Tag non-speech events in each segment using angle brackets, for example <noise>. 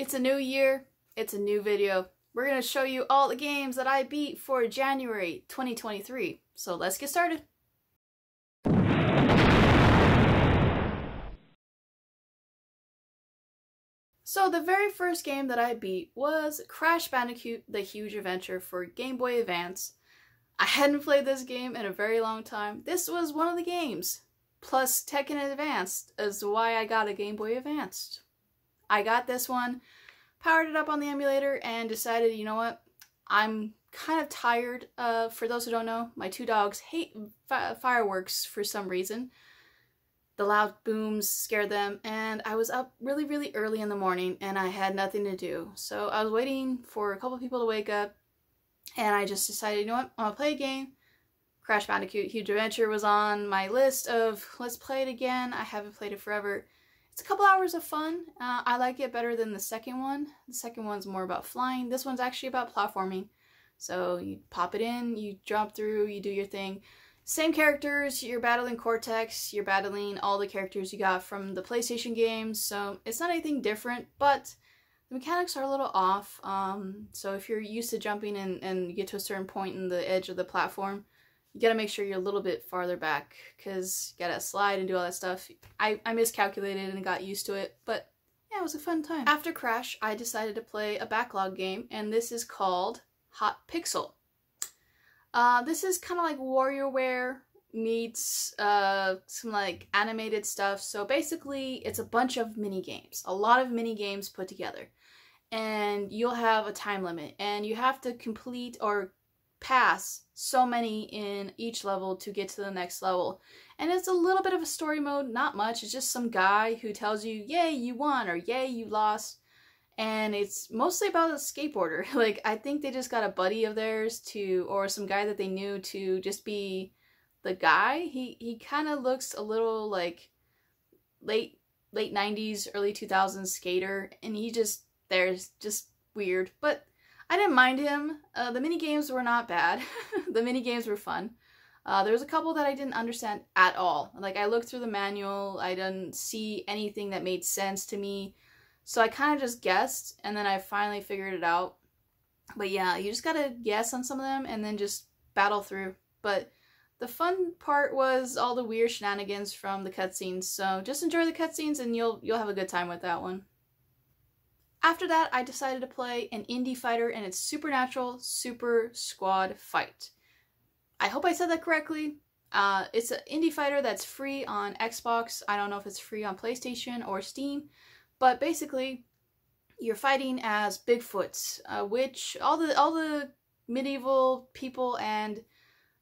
It's a new year, it's a new video. We're to show you all the games that I beat for January 2023. So let's get started. So the very first game that I beat was Crash Bandicoot The Huge Adventure for Game Boy Advance. I hadn't played this game in a very long time. This was one of the games. Plus Tekken Advanced is why I got a Game Boy Advanced. I got this one, powered it up on the emulator, and decided, you know what, I'm kind of tired. Uh, for those who don't know, my two dogs hate fi fireworks for some reason. The loud booms scared them, and I was up really, really early in the morning, and I had nothing to do. So I was waiting for a couple people to wake up, and I just decided, you know what, I'm gonna play a game. Crash Bandicoot Huge Adventure was on my list of let's play it again. I haven't played it forever. It's a couple hours of fun. Uh, I like it better than the second one. The second one's more about flying. This one's actually about platforming. So you pop it in, you jump through, you do your thing. Same characters, you're battling Cortex, you're battling all the characters you got from the PlayStation games, so it's not anything different, but the mechanics are a little off. Um, so if you're used to jumping and, and you get to a certain point in the edge of the platform, you gotta make sure you're a little bit farther back because you gotta slide and do all that stuff. I, I miscalculated and got used to it, but yeah, it was a fun time. After Crash, I decided to play a backlog game, and this is called Hot Pixel. Uh, this is kind of like WarioWare meets uh, some like animated stuff. So basically, it's a bunch of mini games, a lot of mini games put together, and you'll have a time limit, and you have to complete or pass so many in each level to get to the next level. And it's a little bit of a story mode, not much. It's just some guy who tells you, yay, you won, or yay, you lost. And it's mostly about a skateboarder. <laughs> like, I think they just got a buddy of theirs to, or some guy that they knew to just be the guy. He, he kind of looks a little like late, late 90s, early 2000s skater. And he just, there's just weird. But I didn't mind him. Uh, the mini games were not bad. <laughs> the mini games were fun. Uh, there was a couple that I didn't understand at all. Like I looked through the manual, I didn't see anything that made sense to me. So I kind of just guessed, and then I finally figured it out. But yeah, you just gotta guess on some of them and then just battle through. But the fun part was all the weird shenanigans from the cutscenes. So just enjoy the cutscenes and you'll you'll have a good time with that one. After that, I decided to play an indie fighter and it's Supernatural Super Squad Fight. I hope I said that correctly. Uh, it's an indie fighter that's free on Xbox. I don't know if it's free on PlayStation or Steam, but basically, you're fighting as Bigfoots, uh, which all the all the medieval people and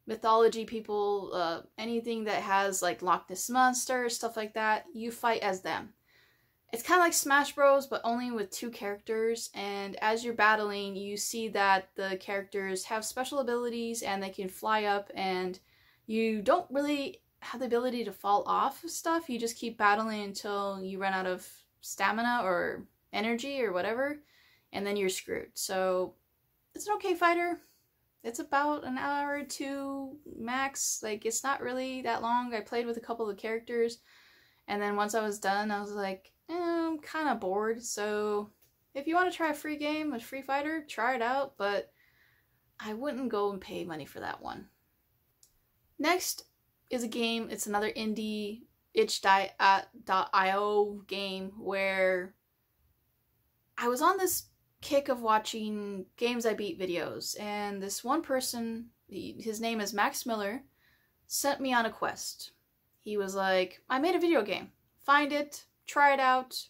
mythology people, uh, anything that has like Loch Ness monster stuff like that, you fight as them. It's kind of like Smash Bros, but only with two characters, and as you're battling, you see that the characters have special abilities and they can fly up, and you don't really have the ability to fall off of stuff. You just keep battling until you run out of stamina or energy or whatever, and then you're screwed. So it's an okay fighter. It's about an hour or two max. Like, it's not really that long. I played with a couple of characters, and then once I was done, I was like, I'm kind of bored. So if you want to try a free game, a free fighter, try it out, but I wouldn't go and pay money for that one. Next is a game, it's another indie itch.io game where I was on this kick of watching games I beat videos, and this one person, his name is Max Miller, sent me on a quest. He was like, I made a video game. Find it, try it out.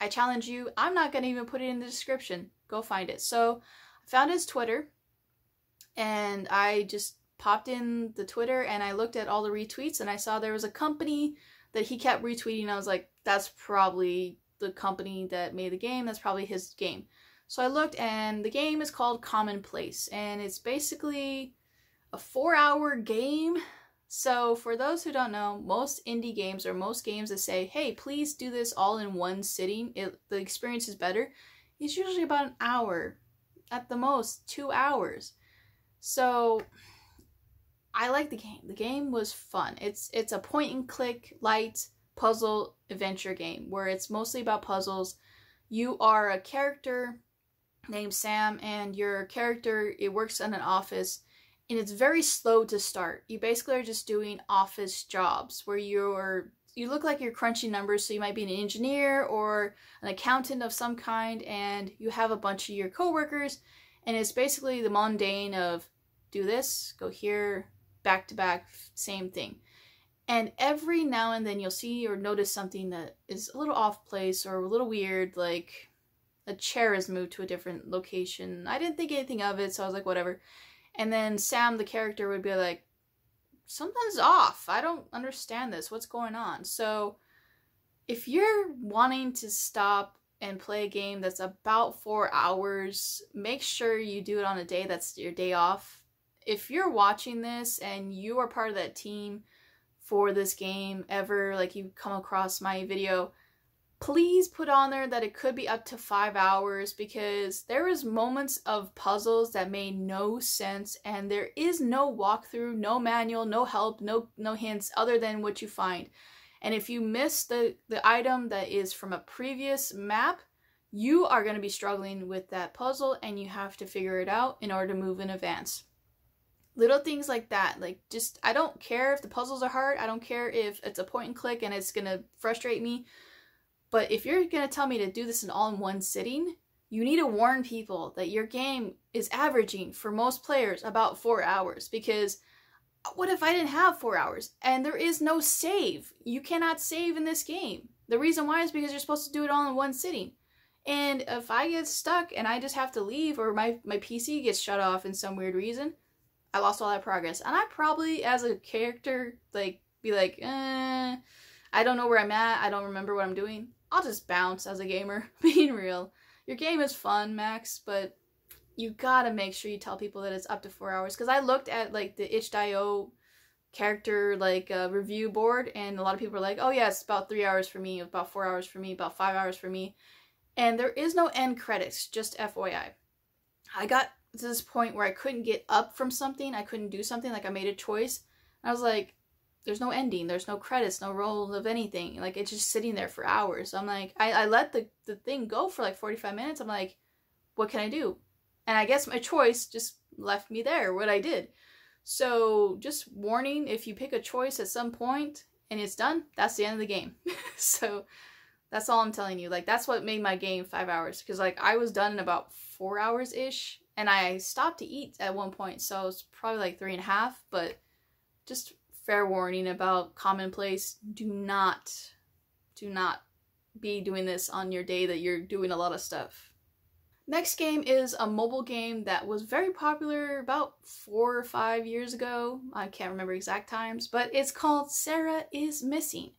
I challenge you. I'm not going to even put it in the description. Go find it. So I found his Twitter and I just popped in the Twitter and I looked at all the retweets and I saw there was a company that he kept retweeting. I was like, that's probably the company that made the game. That's probably his game. So I looked and the game is called Commonplace and it's basically a four hour game so for those who don't know, most indie games or most games that say, hey, please do this all in one sitting, it, the experience is better, is usually about an hour. At the most, two hours. So I like the game. The game was fun. It's it's a point and click light puzzle adventure game where it's mostly about puzzles. You are a character named Sam, and your character it works in an office, and it's very slow to start. You basically are just doing office jobs where you're you look like you're crunching numbers, so you might be an engineer or an accountant of some kind, and you have a bunch of your coworkers, and it's basically the mundane of do this, go here, back to back, same thing. And every now and then you'll see or notice something that is a little off place or a little weird, like a chair is moved to a different location. I didn't think anything of it, so I was like, whatever. And then Sam, the character, would be like, something's off. I don't understand this. What's going on? So if you're wanting to stop and play a game that's about four hours, make sure you do it on a day that's your day off. If you're watching this and you are part of that team for this game ever, like you come across my video, please put on there that it could be up to five hours because there is moments of puzzles that made no sense and there is no walkthrough no manual no help no no hints other than what you find. And if you miss the the item that is from a previous map you are going to be struggling with that puzzle and you have to figure it out in order to move in advance. Little things like that like just i don't care if the puzzles are hard i don't care if it's a point and click and it's going to frustrate me but if you're going to tell me to do this in all in one sitting, you need to warn people that your game is averaging for most players about four hours because what if I didn't have four hours and there is no save? You cannot save in this game. The reason why is because you're supposed to do it all in one sitting. And if I get stuck and I just have to leave or my, my PC gets shut off in some weird reason, I lost all that progress. And I probably, as a character, like, be like, eh, I don't know where I'm at. I don't remember what I'm doing. I'll just bounce as a gamer, <laughs> being real. Your game is fun, Max, but you gotta make sure you tell people that it's up to four hours. Because I looked at like the itch.io character like uh, review board, and a lot of people are like, "Oh yeah, it's about three hours for me, about four hours for me, about five hours for me," and there is no end credits. Just FYI, I got to this point where I couldn't get up from something, I couldn't do something, like I made a choice. I was like, there's no ending there's no credits no roll of anything. Like it's just sitting there for hours. I'm like i, I let the, the thing go for like 45 minutes. I'm like what can i do? And i guess my choice just left me there what i did. So just warning if you pick a choice at some point and it's done that's the end of the game. <laughs> So that's all i'm telling you. Like that's what made my game five hours. Because like i was done in about four hours ish and i stopped to eat at one point. So it's probably like three and a half but just fair warning about commonplace. Do not, do not be doing this on your day that you're doing a lot of stuff. Next game is a mobile game that was very popular about four or five years ago. I can't remember exact times, but it's called Sara is Missing.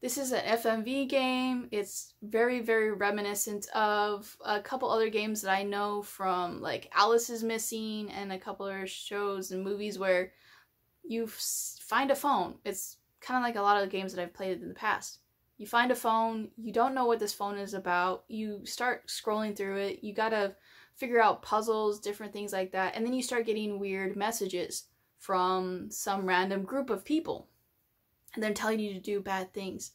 This is an FMV game. It's very, very reminiscent of a couple other games that I know from like Alice is Missing and a couple other shows and movies where you find a phone. It's kind of like a lot of the games that I've played in the past. You find a phone, you don't know what this phone is about, you start scrolling through it, you gotta figure out puzzles, different things like that, and then you start getting weird messages from some random group of people. And they're telling you to do bad things.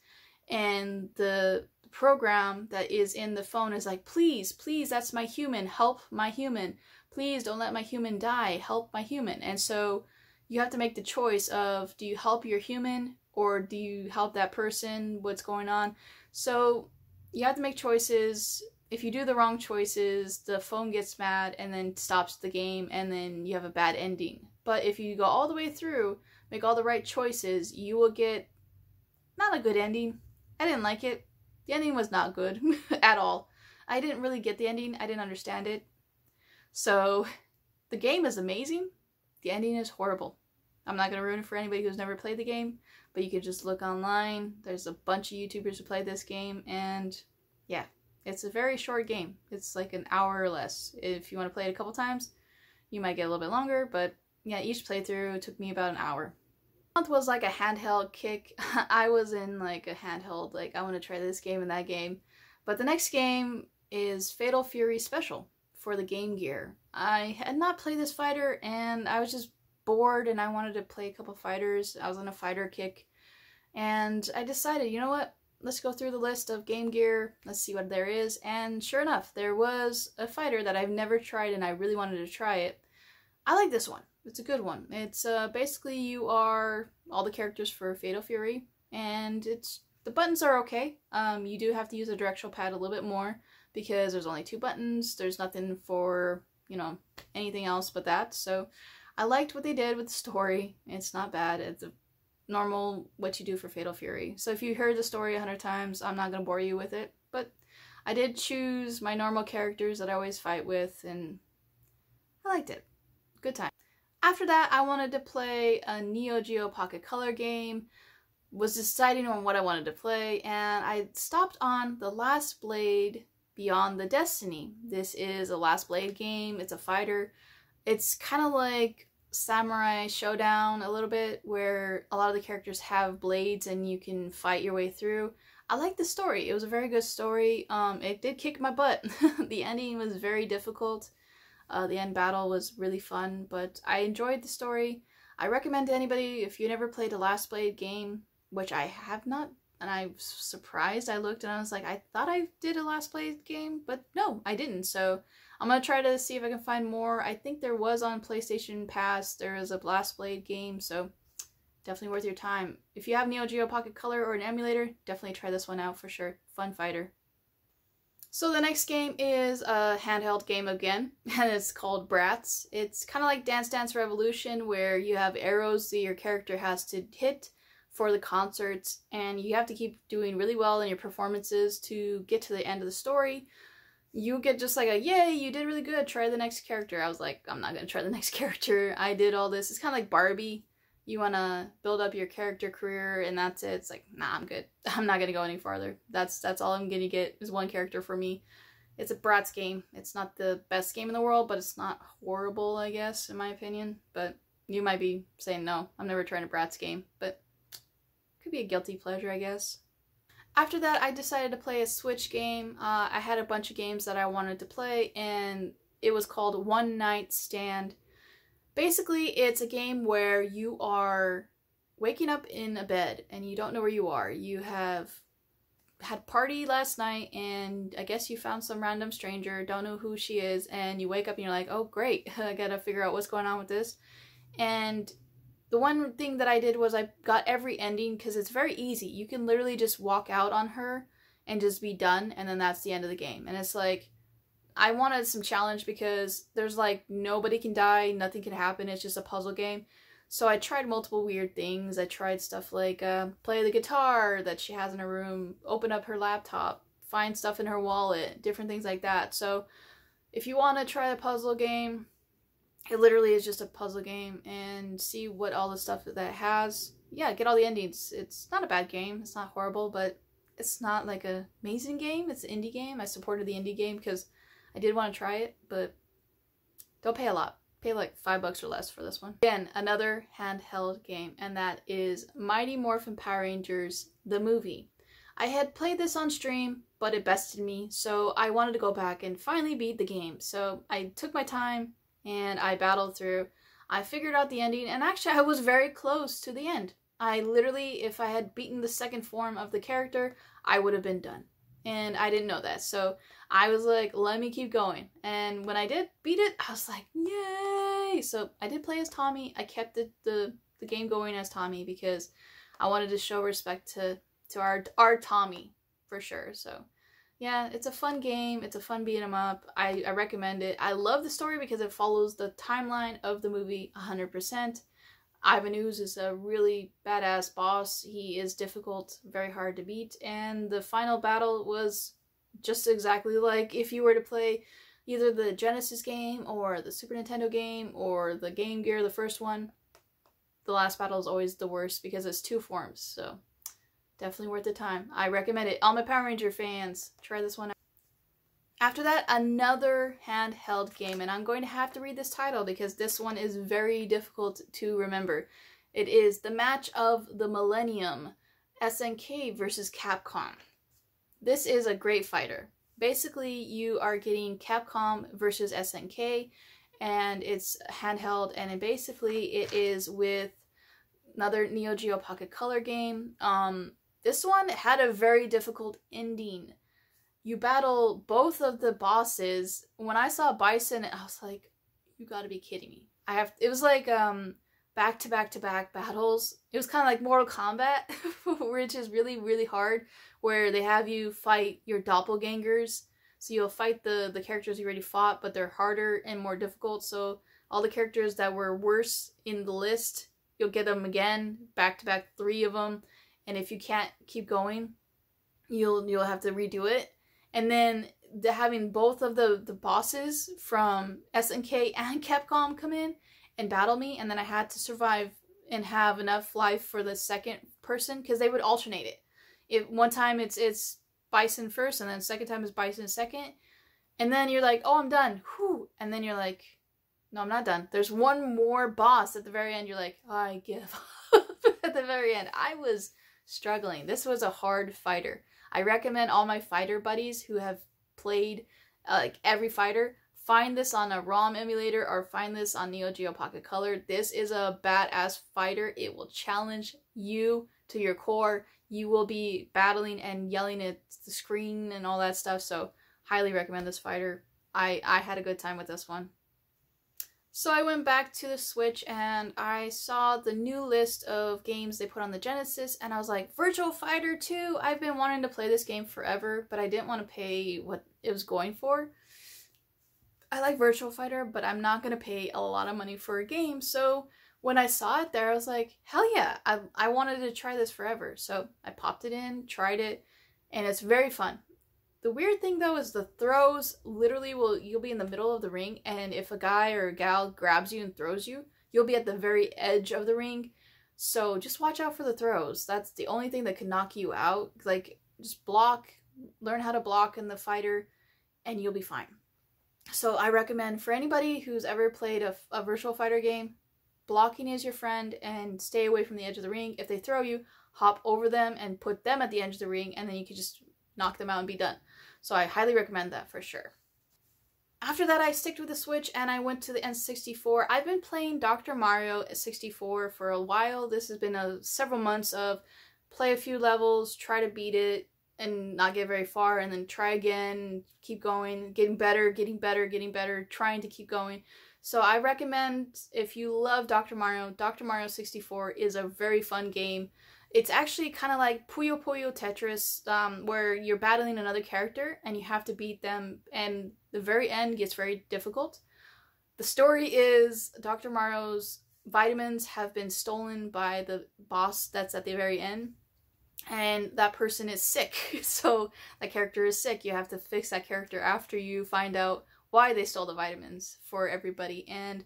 And the program that is in the phone is like, please, please, that's my human, help my human. Please don't let my human die, help my human. And so you have to make the choice of do you help your human or do you help that person? What's going on? So you have to make choices. If you do the wrong choices the phone gets mad and then stops the game and then you have a bad ending. But if you go all the way through make all the right choices you will get not a good ending. I didn't like it. The ending was not good <laughs> at all. I didn't really get the ending. I didn't understand it. So the game is amazing the ending is horrible I'm not going to ruin it for anybody who's never played the game, but you can just look online. There's a bunch of YouTubers who play this game, and yeah, it's a very short game. It's like an hour or less. If you want to play it a couple times, you might get a little bit longer, but yeah, each playthrough took me about an hour. Month was like a handheld kick. <laughs> I was in like a handheld, like I want to try this game and that game. But the next game is Fatal Fury Special for the Game Gear. I had not played this fighter and I was just bored and I wanted to play a couple fighters. I was on a fighter kick. And I decided, you know what? let's go through the list of Game Gear. Let's see what there is. And sure enough, there was a fighter that I've never tried and I really wanted to try it. I like this one. It's a good one. It's uh, basically you are all the characters for Fatal Fury, and it's the buttons are okay. Um, you do have to use a directional pad a little bit more because there's only two buttons. There's nothing for you know anything else but that. So I liked what they did with the story. It's not bad. It's a normal what you do for Fatal Fury. So if you heard the story a hundred times, I'm not gonna bore you with it. But I did choose my normal characters that I always fight with, and I liked it. Good time. After that, I wanted to play a Neo Geo Pocket Color game. Was deciding on what I wanted to play, and I stopped on The Last Blade Beyond the Destiny. This is a Last Blade game. It's a fighter. It's kind of like Samurai Shodown a little bit, where a lot of the characters have blades and you can fight your way through. I like the story. It was a very good story. Um, it did kick my butt. <laughs> the ending was very difficult. Uh, the end battle was really fun, but I enjoyed the story. I recommend to anybody if you never played a Last Blade game, which I have not, and I'm surprised. I looked and I was like, I thought I did a Last Blade game, but no, I didn't. So I'm gonna try to see if I can find more. I think there was on PlayStation Pass. There is a Last Blade game, so definitely worth your time. If you have Neo Geo Pocket Color or an emulator, definitely try this one out for sure. Fun fighter. So the next game is a handheld game again, <laughs> and it's called Bratz. It's kind of like Dance Dance Revolution, where you have arrows that your character has to hit for the concerts, and you have to keep doing really well in your performances to get to the end of the story. You get just like a, yay, you did really good, try the next character. I was like, I'm not gonna try the <laughs> next character. I did all this. It's kind of like Barbie, you want to build up your character career and that's it it's like nah i'm good <laughs> i'm not gonna go any farther that's that's all i'm gonna get is one character for me it's a bratz game it's not the best game in the world but it's not horrible i guess in my opinion but you might be saying no i'm never trying a bratz game but could be a guilty pleasure i guess after that i decided to play a switch game uh, i had a bunch of games that i wanted to play and it was called one night stand Basically, it's a game where you are waking up in a bed and you don't know where you are. You have had party last night and I guess you found some random stranger, don't know who she is, and you wake up and you're like, oh great, <laughs> I gotta figure out what's going on with this. And the one thing that I did was I got every ending because it's very easy. You can literally just walk out on her and just be done, and then that's the end of the game. And it's like, I wanted some challenge because there's like nobody can die, nothing can happen, it's just a puzzle game. So I tried multiple weird things. I tried stuff like uh, play the guitar that she has in her room, open up her laptop, find stuff in her wallet, different things like that. So if you want to try a puzzle game, it literally is just a puzzle game and see what all the stuff that it has. Yeah, get all the endings. It's not a bad game. It's not horrible, but it's not like a amazing game. It's an indie game. I supported the indie game because I did want to try it, but don't pay a lot. Pay like five bucks or less for this one. Again, another handheld game, and that is Mighty Morphin Power Rangers, the movie. I had played this on stream, but it bested me, so I wanted to go back and finally beat the game. So I took my time and I battled through. I figured out the ending, and actually I was very close to the end. I literally, if I had beaten the second form of the character, I would have been done and I didn't know that. So I was like, let me keep going. And when I did beat it, I was like, yay! So I did play as Tommy. I kept the, the, the game going as Tommy because I wanted to show respect to, to our, our Tommy for sure. So yeah, it's a fun game. It's a fun beat 'em up. I, I recommend it. I love the story because it follows the timeline of the movie 100%. Ivan Ooze is a really badass boss. He is difficult, very hard to beat, and the final battle was just exactly like if you were to play either the Genesis game or the Super Nintendo game or the Game Gear, the first one. The last battle is always the worst because it's two forms, so definitely worth the time. I recommend it. All my Power Ranger fans, try this one out. After that, another handheld game, and I'm going to have to read this title because this one is very difficult to remember. It is The Match of the Millennium, SNK versus Capcom. This is a great fighter. Basically, you are getting Capcom versus SNK, and it's handheld, and it basically it is with another Neo Geo Pocket Color game. Um, This one had a very difficult ending. You battle both of the bosses. When I saw Bison, I was like, you gotta be kidding me. I have it was like um back to back to back battles. It was kind of like Mortal Kombat, <laughs> which is really really hard where they have you fight your doppelgangers. So you'll fight the the characters you already fought, but they're harder and more difficult. So all the characters that were worse in the list, you'll get them again, back to back 3 of them. And if you can't keep going, you'll you'll have to redo it. And then the, having both of the the bosses from SNK and Capcom come in and battle me, and then I had to survive and have enough life for the second person because they would alternate it. If one time it's it's Bison first, and then second time is Bison second, and then you're like, oh, I'm done, whew, and then you're like, no, I'm not done. There's one more boss at the very end. You're like, I give <laughs> up at the very end. I was struggling. This was a hard fighter. I recommend all my fighter buddies who have played uh, like every fighter find this on a ROM emulator or find this on Neo Geo Pocket Color. This is a badass fighter. It will challenge you to your core. You will be battling and yelling at the screen and all that stuff. So highly recommend this fighter. I, I had a good time with this one. So I went back to the Switch and I saw the new list of games they put on the Genesis and I was like, Virtual Fighter 2! I've been wanting to play this game forever, but I didn't want to pay what it was going for. I like Virtual Fighter, but I'm not going to pay a lot of money for a game, so when I saw it there, I was like, hell yeah, I, I wanted to try this forever. So I popped it in, tried it, and it's very fun. The weird thing though is the throws literally will you'll be in the middle of the ring and if a guy or a gal grabs you and throws you, you'll be at the very edge of the ring. So just watch out for the throws. That's the only thing that can knock you out. Like just block, learn how to block in the fighter and you'll be fine. So I recommend for anybody who's ever played a, a Virtua Fighter game, blocking is your friend and stay away from the edge of the ring. If they throw you, hop over them and put them at the edge of the ring and then you can just knock them out and be done. So I highly recommend that for sure. After that, I sticked with the Switch and I went to the N64. I've been playing Dr. Mario 64 for a while. This has been a, several months of play a few levels, try to beat it, and not get very far, and then try again, keep going, getting better, getting better, getting better, trying to keep going. So I recommend if you love Dr. Mario, Dr. Mario 64 is a very fun game. It's actually kind of like Puyo Puyo Tetris, um, where you're battling another character and you have to beat them, and the very end gets very difficult. The story is Dr. Mario's vitamins have been stolen by the boss that's at the very end, and that person is sick. <laughs> So that character is sick. You have to fix that character after you find out why they stole the vitamins for everybody. And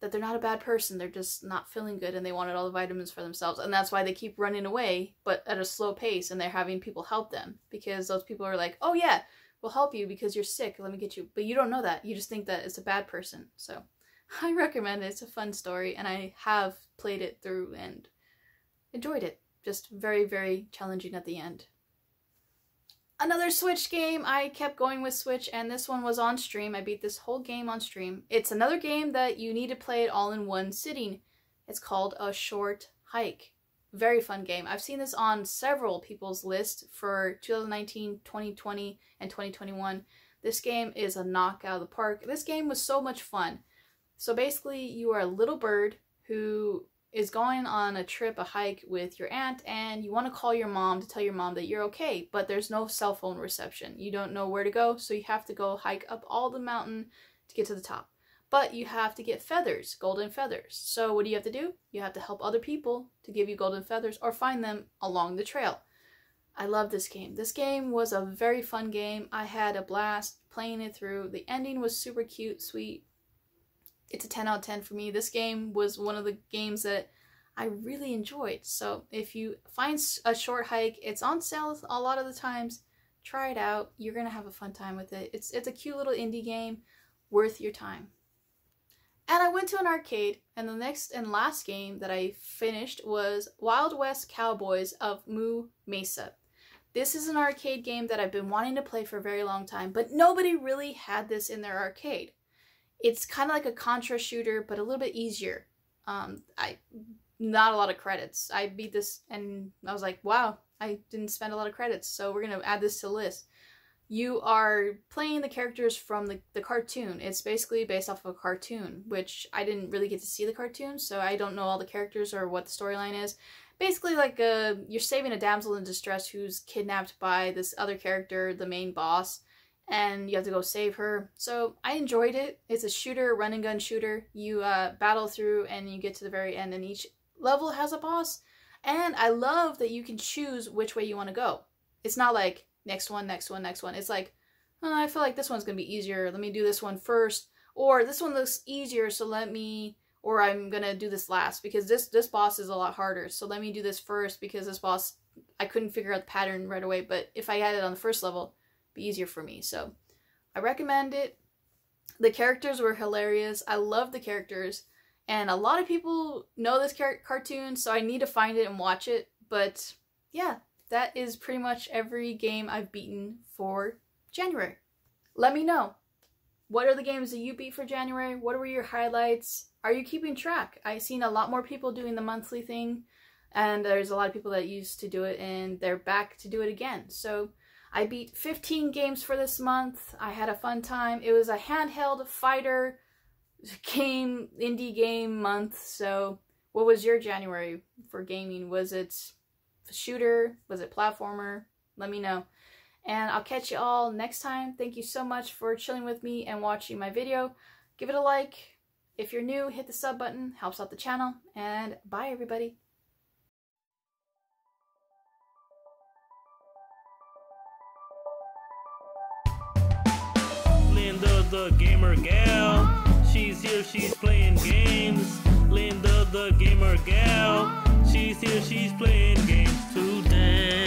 that they're not a bad person. They're just not feeling good and they wanted all the vitamins for themselves. And that's why they keep running away, but at a slow pace, and they're having people help them because those people are like, oh, yeah, we'll help you because you're sick. Let me get you. But you don't know that. You just think that it's a bad person. So <laughs> I recommend it. It's a fun story, and I have played it through and enjoyed it. Just very, very challenging at the end another Switch game. I kept going with Switch, and this one was on stream. I beat this whole game on stream. It's another game that you need to play it all in one sitting. It's called A Short Hike. Very fun game. I've seen this on several people's lists for 2019, 2020, and 2021. This game is a knockout of the park. This game was so much fun. So basically, you are a little bird who is going on a trip, a hike with your aunt, and you want to call your mom to tell your mom that you're okay, but there's no cell phone reception. You don't know where to go, so you have to go hike up all the mountain to get to the top. But you have to get feathers, golden feathers. So what do you have to do? You have to help other people to give you golden feathers or find them along the trail. I love this game. This game was a very fun game. I had a blast playing it through. The ending was super cute, sweet, it's a 10 out of 10 for me. This game was one of the games that I really enjoyed. So if you find a short hike, it's on sale a lot of the times. Try it out. You're going to have a fun time with it. It's, it's a cute little indie game worth your time. And I went to an arcade, and the next and last game that I finished was Wild West Cowboys of Moo Mesa. This is an arcade game that I've been wanting to play for a very long time, but nobody really had this in their arcade it's kind of like a Contra shooter, but a little bit easier. Um, I not a lot of credits. I beat this and I was like, wow, I didn't spend a lot of credits, so we're gonna add this to the list. You are playing the characters from the, the cartoon. It's basically based off of a cartoon, which I didn't really get to see the cartoon, so I don't know all the characters or what the storyline is. Basically, like uh, you're saving a damsel in distress who's kidnapped by this other character, the main boss, and you have to go save her. So I enjoyed it. It's a shooter, run and gun shooter. You uh, battle through and you get to the very end, and each level has a boss. And I love that you can choose which way you want to go. It's not like next one, next one, next one. It's like, oh, I feel like this one's going to be easier. Let me do this one first. Or this one looks easier, so let me or I'm going to do this last because this this boss is a lot harder. So let me do this first because this boss I couldn't figure out the pattern right away, but if I had it on the first level, be easier for me. So I recommend it. The characters were hilarious. I love the characters. And a lot of people know this car- cartoon, so I need to find it and watch it. But yeah, that is pretty much every game I've beaten for January. Let me know. What are the games that you beat for January? What were your highlights? Are you keeping track? I've seen a lot more people doing the monthly thing, and there's a lot of people that used to do it, and they're back to do it again. So I beat 15 games for this month. I had a fun time. It was a handheld fighter game, indie game month. So, what was your January for gaming? Was it shooter? Was it platformer? Let me know. And I'll catch you all next time. Thank you so much for chilling with me and watching my video. Give it a like. If you're new, hit the sub button. Helps out the channel. And bye, everybody. Linda the gamer gal. She's here, she's playing games. Linda the gamer gal. She's here, she's playing games today.